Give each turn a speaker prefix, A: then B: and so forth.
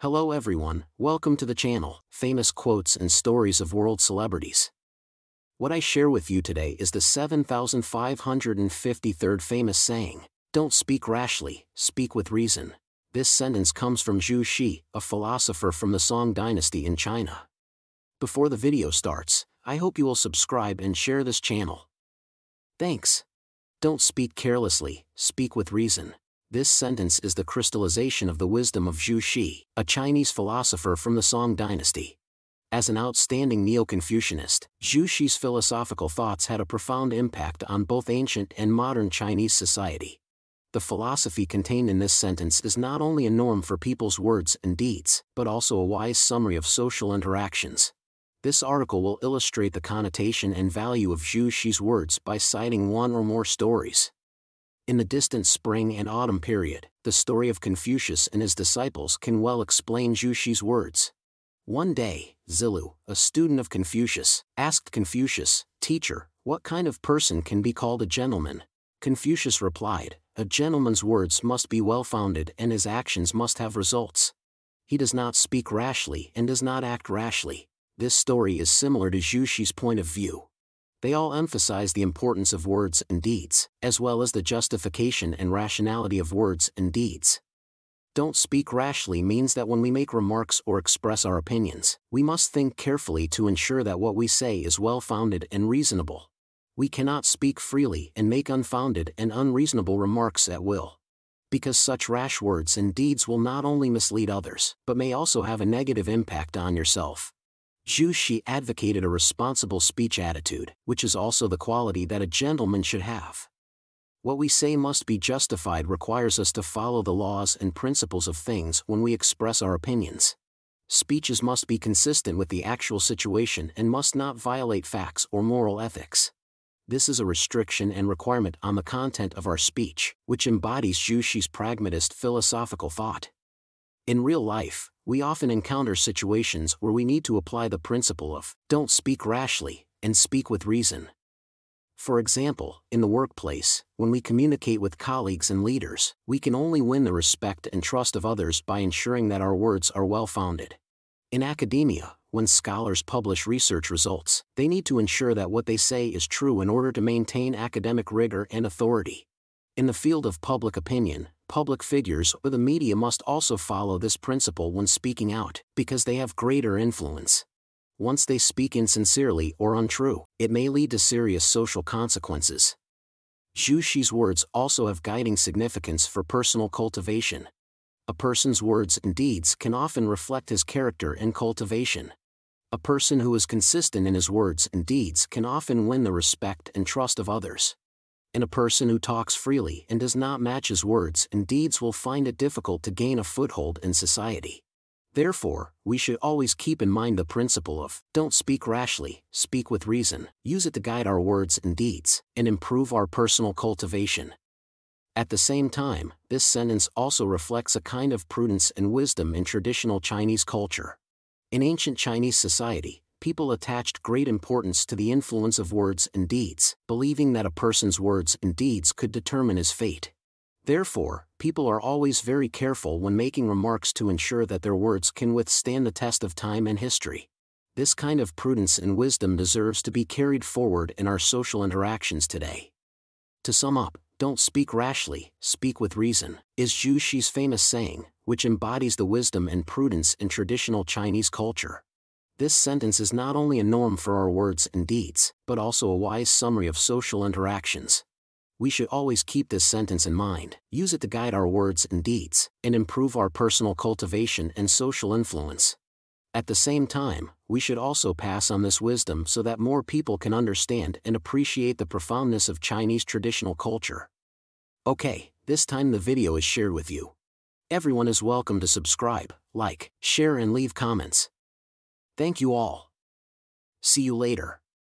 A: Hello everyone, welcome to the channel, famous quotes and stories of world celebrities. What I share with you today is the 7553rd famous saying, Don't speak rashly, speak with reason. This sentence comes from Zhu Xi, a philosopher from the Song dynasty in China. Before the video starts, I hope you will subscribe and share this channel. Thanks. Don't speak carelessly, speak with reason. This sentence is the crystallization of the wisdom of Zhu Xi, a Chinese philosopher from the Song dynasty. As an outstanding Neo-Confucianist, Zhu Xi's philosophical thoughts had a profound impact on both ancient and modern Chinese society. The philosophy contained in this sentence is not only a norm for people's words and deeds, but also a wise summary of social interactions. This article will illustrate the connotation and value of Zhu Xi's words by citing one or more stories. In the distant spring and autumn period, the story of Confucius and his disciples can well explain Zhu words. One day, Zilu, a student of Confucius, asked Confucius, Teacher, what kind of person can be called a gentleman? Confucius replied, A gentleman's words must be well-founded and his actions must have results. He does not speak rashly and does not act rashly. This story is similar to Zhu point of view they all emphasize the importance of words and deeds, as well as the justification and rationality of words and deeds. Don't speak rashly means that when we make remarks or express our opinions, we must think carefully to ensure that what we say is well-founded and reasonable. We cannot speak freely and make unfounded and unreasonable remarks at will. Because such rash words and deeds will not only mislead others, but may also have a negative impact on yourself. Zhu Xi advocated a responsible speech attitude, which is also the quality that a gentleman should have. What we say must be justified requires us to follow the laws and principles of things when we express our opinions. Speeches must be consistent with the actual situation and must not violate facts or moral ethics. This is a restriction and requirement on the content of our speech, which embodies Zhu Xi's pragmatist philosophical thought. In real life, we often encounter situations where we need to apply the principle of don't speak rashly and speak with reason. For example, in the workplace, when we communicate with colleagues and leaders, we can only win the respect and trust of others by ensuring that our words are well founded. In academia, when scholars publish research results, they need to ensure that what they say is true in order to maintain academic rigor and authority. In the field of public opinion, public figures or the media must also follow this principle when speaking out, because they have greater influence. Once they speak insincerely or untrue, it may lead to serious social consequences. Zhu Xi's words also have guiding significance for personal cultivation. A person's words and deeds can often reflect his character and cultivation. A person who is consistent in his words and deeds can often win the respect and trust of others and a person who talks freely and does not match his words and deeds will find it difficult to gain a foothold in society. Therefore, we should always keep in mind the principle of don't speak rashly, speak with reason, use it to guide our words and deeds, and improve our personal cultivation. At the same time, this sentence also reflects a kind of prudence and wisdom in traditional Chinese culture. In ancient Chinese society, people attached great importance to the influence of words and deeds, believing that a person's words and deeds could determine his fate. Therefore, people are always very careful when making remarks to ensure that their words can withstand the test of time and history. This kind of prudence and wisdom deserves to be carried forward in our social interactions today. To sum up, don't speak rashly, speak with reason, is Zhu Xi's famous saying, which embodies the wisdom and prudence in traditional Chinese culture. This sentence is not only a norm for our words and deeds, but also a wise summary of social interactions. We should always keep this sentence in mind, use it to guide our words and deeds, and improve our personal cultivation and social influence. At the same time, we should also pass on this wisdom so that more people can understand and appreciate the profoundness of Chinese traditional culture. Okay, this time the video is shared with you. Everyone is welcome to subscribe, like, share and leave comments. Thank you all. See you later.